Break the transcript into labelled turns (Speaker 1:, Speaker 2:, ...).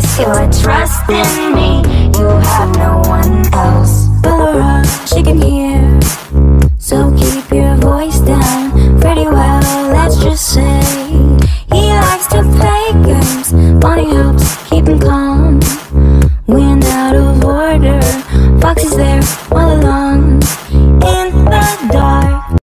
Speaker 1: place your trust in me. You have no one else.
Speaker 2: Ballora, she can hear. So keep your voice down pretty well, let's just say. He likes to play games, Bonnie helps keep him calm. Wind out of order,